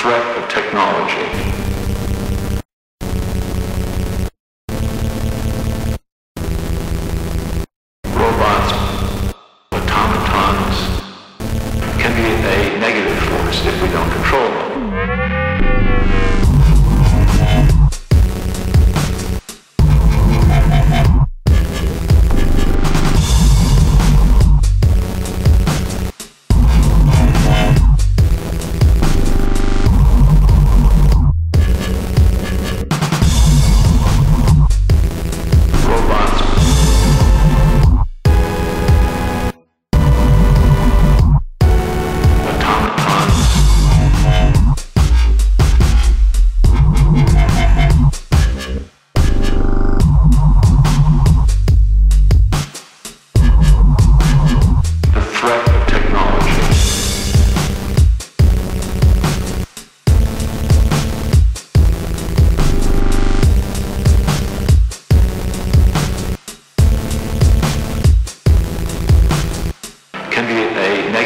threat of technology. Robots, automatons, can be a negative force if we don't control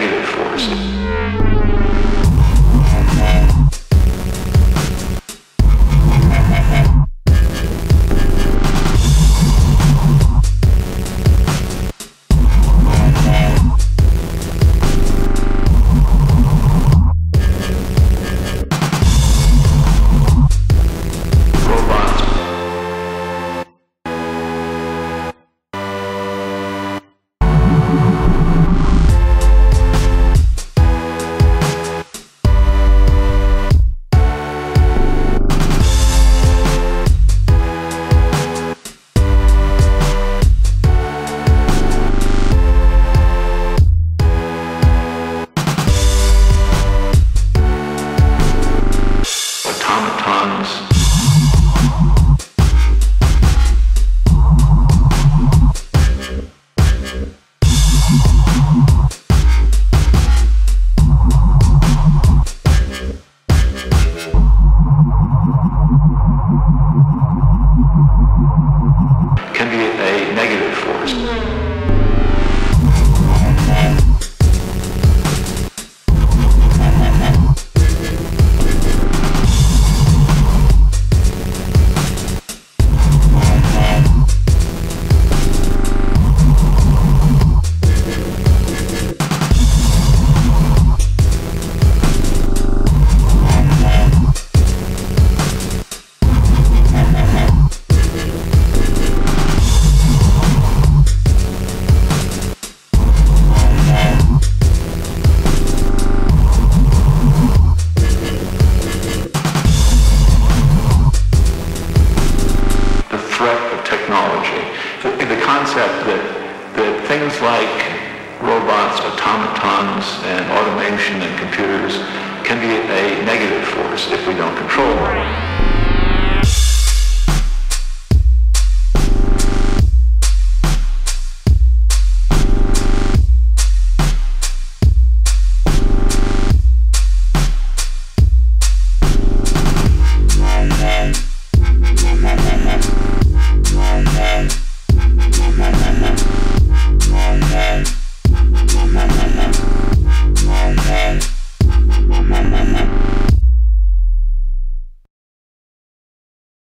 negative force. Can be a negative force. Concept that, that things like robots, automatons, and automation and computers can be a negative force if we don't control them.